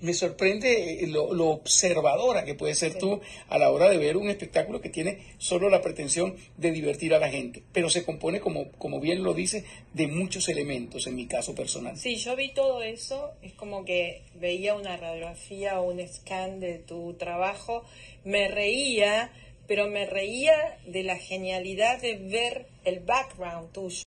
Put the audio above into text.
me sorprende eh, lo, lo observadora que puede ser tú a la hora de ver un espectáculo que tiene solo la pretensión de divertir a la gente, pero se compone, como, como bien lo dice, de muchos elementos en mi caso personal. Sí, yo vi todo eso, es como que veía una radiografía o un scan de tu trabajo, me reía, pero me reía de la genialidad de ver el background tuyo.